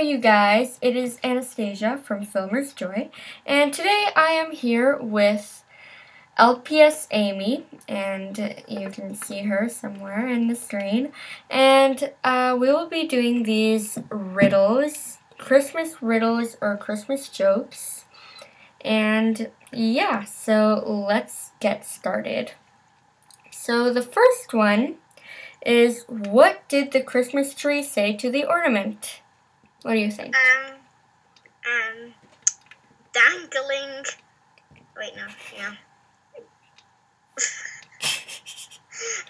You guys. It is Anastasia from Filmer's Joy, and today I am here with LPS Amy, and you can see her somewhere in the screen. And uh, we will be doing these riddles, Christmas riddles or Christmas jokes. And yeah, so let's get started. So the first one is what did the Christmas tree say to the ornament? What do you think? Um, um, dangling. Wait, no, yeah.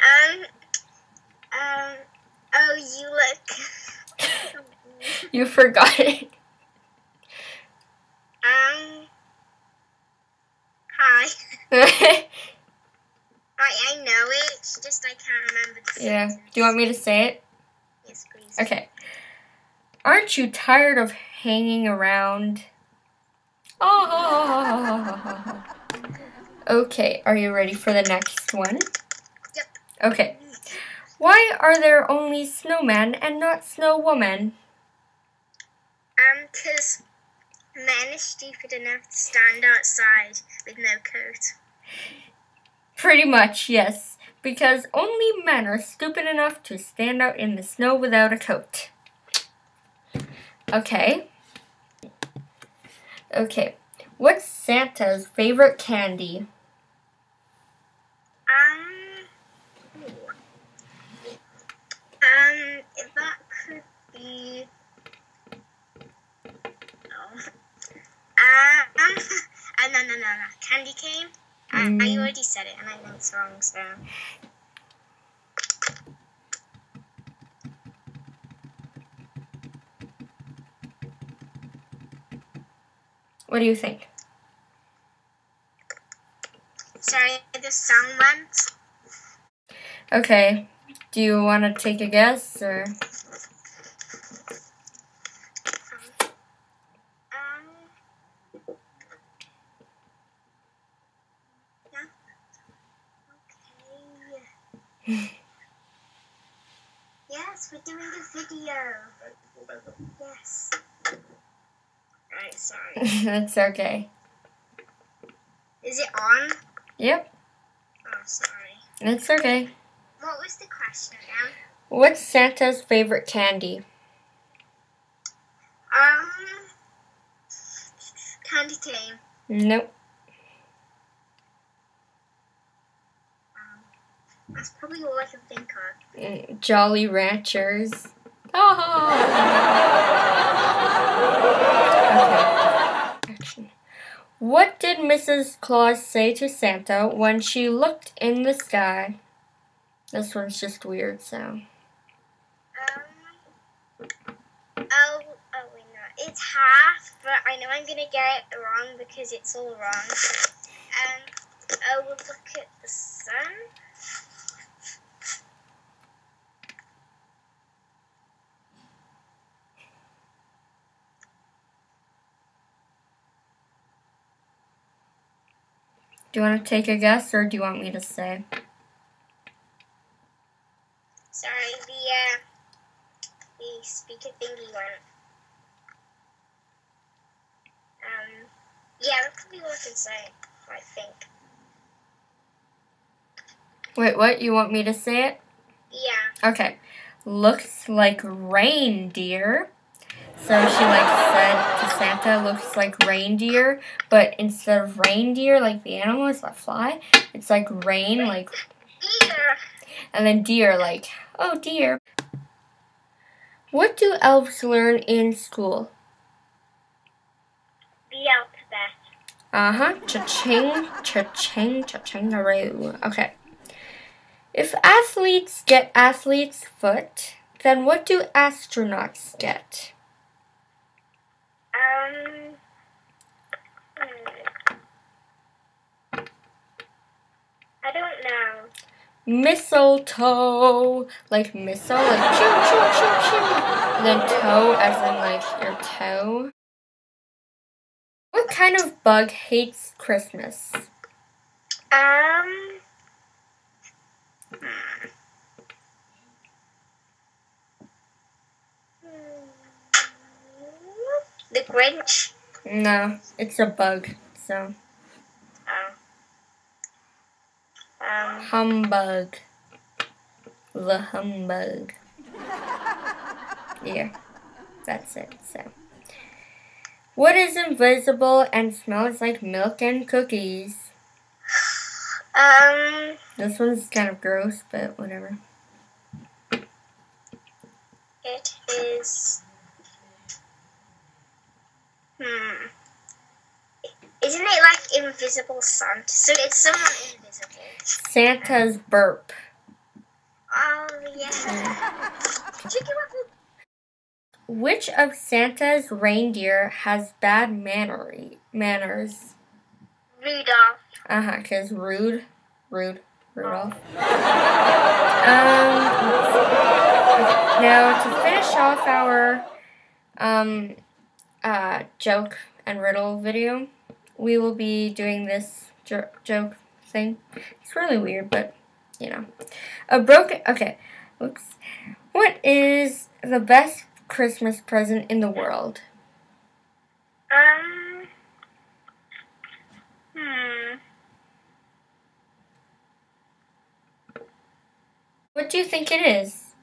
um, um, oh, you look. you forgot it. Um, hi. I, I know it, just I can't remember the yeah. Do you want me to say it? Yes, please. Okay. Aren't you tired of hanging around? Oh. Okay, are you ready for the next one? Yep. Okay. Why are there only snowmen and not snowwomen? Um, because men are stupid enough to stand outside with no coat. Pretty much, yes. Because only men are stupid enough to stand out in the snow without a coat. Okay. Okay. What's Santa's favorite candy? Um, um, that could be. Oh. Uh, um, uh, no, no, no, no. Candy cane. Uh, I Mm. already said it, and I know it's wrong. So, What do you think? sorry, the song went. Okay. Do you want to take a guess or Um. Yes, we're doing a video. Yes. Sorry. That's okay. Is it on? Yep, Oh, sorry. it's okay. What was the question again? What's Santa's favorite candy? Um. Candy cane. Nope. Um, that's probably all I can think of. Mm, Jolly Ranchers. Oh. Okay. Action. What did Mrs. Claus say to Santa when she looked in the sky? This one's just weird, so. Um. Oh, oh wait, no. It's half, but I know I'm gonna get it wrong because it's all wrong. So, um. Oh, look at the sun. Do you want to take a guess or do you want me to say? Sorry, the uh, the speaker thingy went. Um. Yeah, that could be all I can say. I think. Wait, what? You want me to say it? Yeah. Okay. Looks like reindeer. So she like said to Santa, looks like reindeer, but instead of reindeer, like the animals that fly, it's like rain, like, Either. and then deer, like, oh dear. What do elves learn in school? The alphabet. Uh huh. Cha-ching, cha-ching, cha-ching-a-roo. Okay. If athletes get athlete's foot, then what do astronauts get? Um. hmm. I don't know. Mistletoe, like missile, like choo choo choo choo. And then toe, as in like your toe. What kind of bug hates Christmas? Um. Hmm. Grinch? No, it's a bug. So Oh. Um, humbug. The humbug. Yeah, that's it. So, what is invisible and smells like milk and cookies? um, This one's kind of gross, but whatever. it is. Hmm. Isn't it like invisible Santa? So it's someone invisible. Santa's burp. Oh yeah. Which of Santa's reindeer has bad mannery manners? Rudolph. Uh huh, because rude, rude, Rudolph. Um, now to finish off our um, uh, joke and riddle video, we will be doing this jo- joke thing. It's really weird, but you know, a broken. Okay, oops. What is the best Christmas present in the world? Um. Hmm. What do you think it is?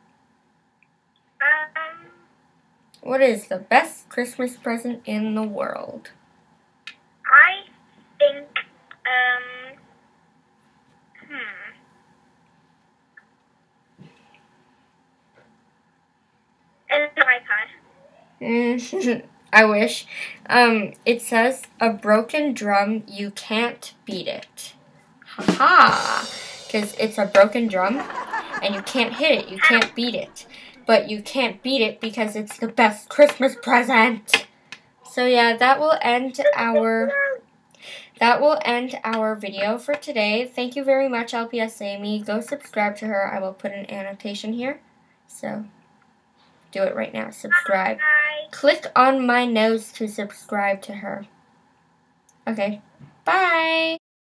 Um. What is the best Christmas present in the world? Um. Hmm. Mm, I wish. Um, it says a broken drum, you can't beat it. Haha. Because it's a broken drum and you can't hit it, you can't beat it. But you can't beat it because it's the best Christmas present. So yeah, that will end our that will end our video for today. Thank you very much, LPS Amy. Go subscribe to her. I will put an annotation here. So do it right now. Subscribe. Bye. Click on my nose to subscribe to her. Okay. Bye.